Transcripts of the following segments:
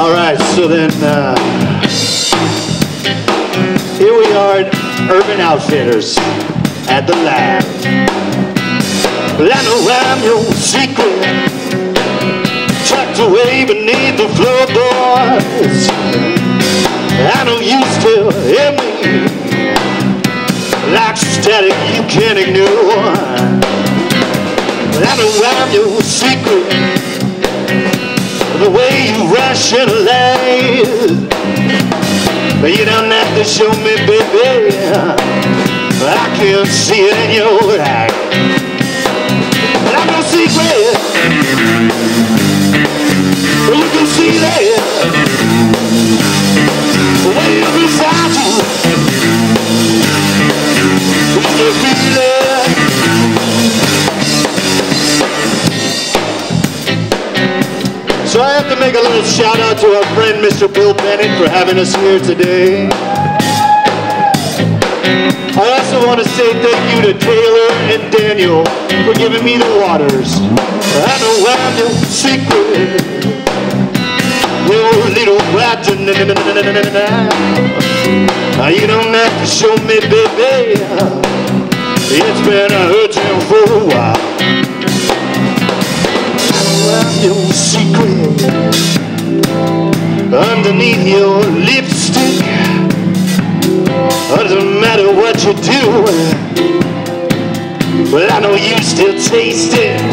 All right, so then uh, here we are at Urban Outfitters at the lab. Well, I know I'm your secret, tucked away beneath the floorboards. I know you still hear me, like static you can't ignore. Well, I know I'm your secret the way you rationalize. You don't have to show me, baby. I can see it in your eyes. No secret. You can see that. So I have to make a little shout out to our friend Mr. Bill Bennett for having us here today. I also want to say thank you to Taylor and Daniel for giving me the waters. I know I'm your secret. Your little rat. Now you don't have to show me, baby. It's been a hurting for a while your secret underneath your lipstick. Doesn't matter what you do. Well, I know you still taste it.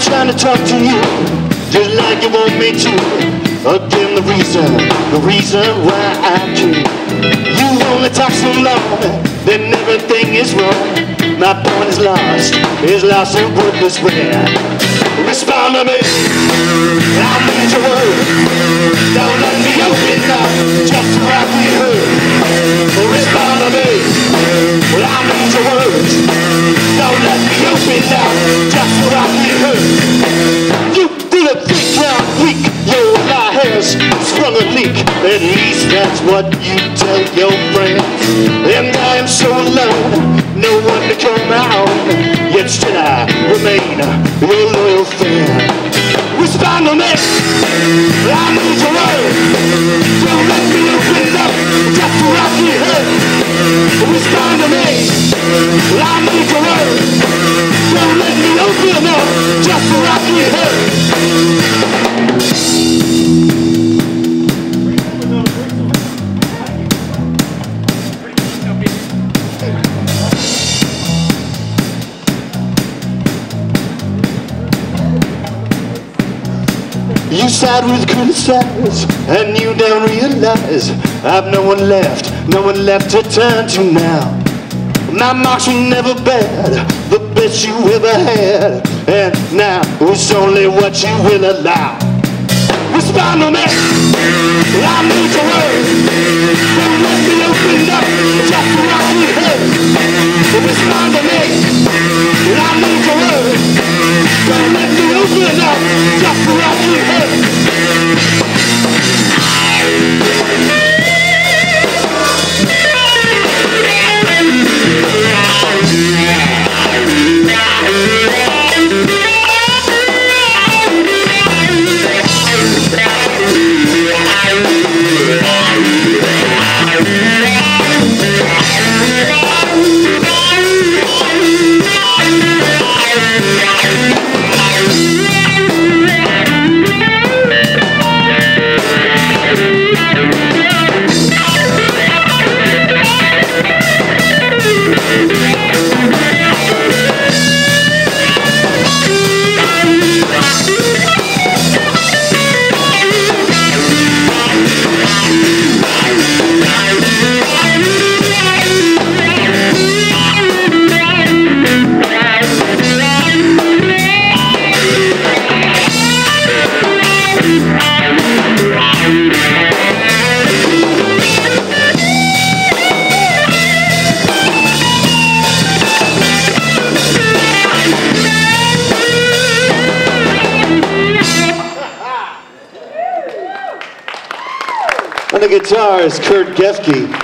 Trying to talk to you just like you want me to. Again, the reason, the reason why I came. You only talk so long, then everything is wrong. My point is lost, is lost in worthless where. Respond to me, I what you tell your friends. And I am so alone, no one to come out. Yet still I remain your loyal fan. Respond to me, I need your word. Don't let me open up, just so I can hurt. Respond to me, I need your word. Don't let me open up just so I can You side with criticize and you don't realize I've no one left, no one left to turn to now. My marks were never bad, the best you ever had. And now it's only what you will allow. Respond to me, I need your word. Don't let me open up just hear. Respond to me, I need your. The guitar is Kurt Gefke.